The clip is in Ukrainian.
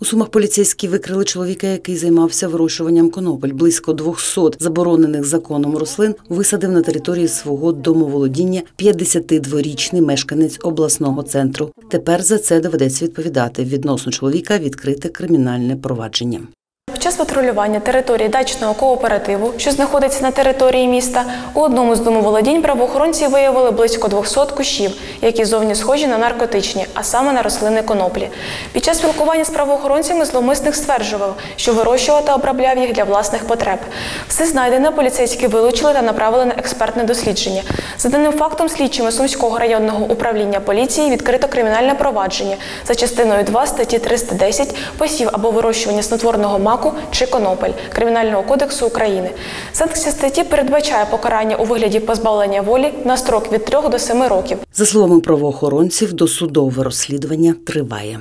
У Сумах поліцейські викрили чоловіка, який займався вирощуванням конопель. Близько 200 заборонених законом рослин висадив на території свого домоволодіння 52-річний мешканець обласного центру. Тепер за це доведеться відповідати. Відносно чоловіка відкрите кримінальне провадження. Під час патрулювання території дачного кооперативу, що знаходиться на території міста, у одному з домоволодінь правоохоронці виявили близько 200 кущів, які зовні схожі на наркотичні, а саме на рослини коноплі. Під час спілкування з правоохоронцями зловмисник стверджував, що вирощував та обробляв їх для власних потреб. Все знайдене поліцейські вилучили та направили на експертне дослідження. За даним фактом, слідчими Сумського районного управління поліції відкрито кримінальне провадження за частиною 2 статті 310 посів або вирощування снотворного маку чи конопель Кримінального кодексу України. Санкція статті передбачає покарання у вигляді позбавлення волі на строк від 3 до 7 років. За словами правоохоронців, досудове розслідування триває.